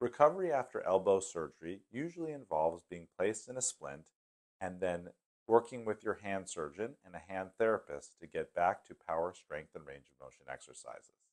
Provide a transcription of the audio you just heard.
Recovery after elbow surgery usually involves being placed in a splint and then working with your hand surgeon and a hand therapist to get back to power, strength, and range of motion exercises.